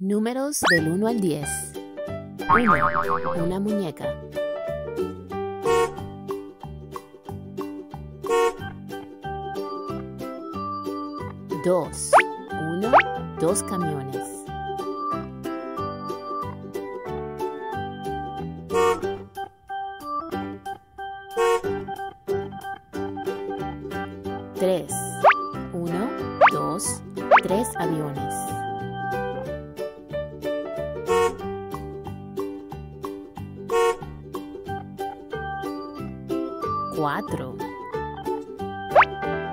Números del 1 al 10. 1. Una muñeca. 2. 1. Dos camiones. 3. 1. 2. Tres aviones. 4.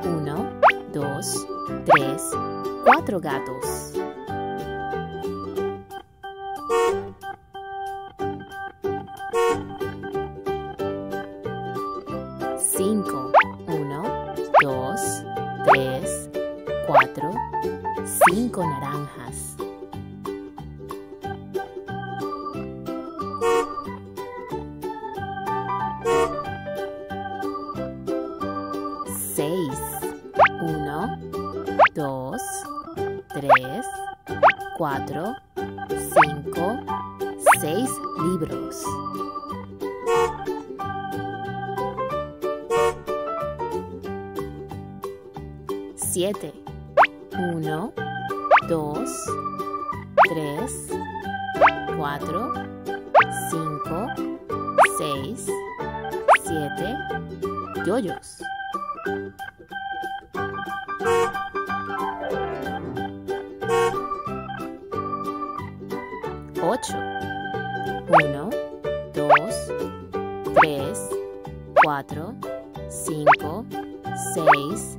1. 2. 3. 4 gatos. 5. 1. 2. 3. 4. 5 naranjas. 6. 1. 2. 3. 4. 5. 6 libros. 7. 1. 2. 3. 4. 5. 6. 7. Yoyos. 8. 1. 2. 3. 4. 5. 6.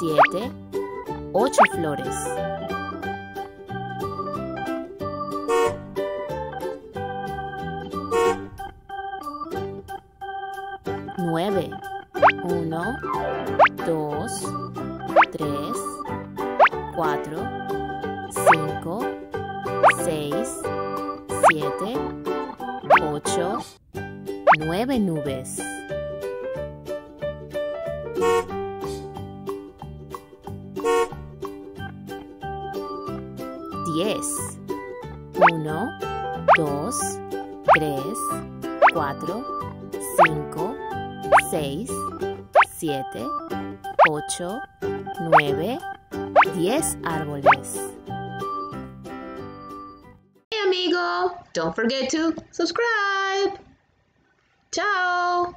7. 8 flores. 9. 1. 2. 3. 4. 5. 6. 7. 8. 9 nubes. 10. 1, 2, 3, 4, 5, 6, 7, 8, 9, 10 árboles. Amigo, don't forget to subscribe. Ciao.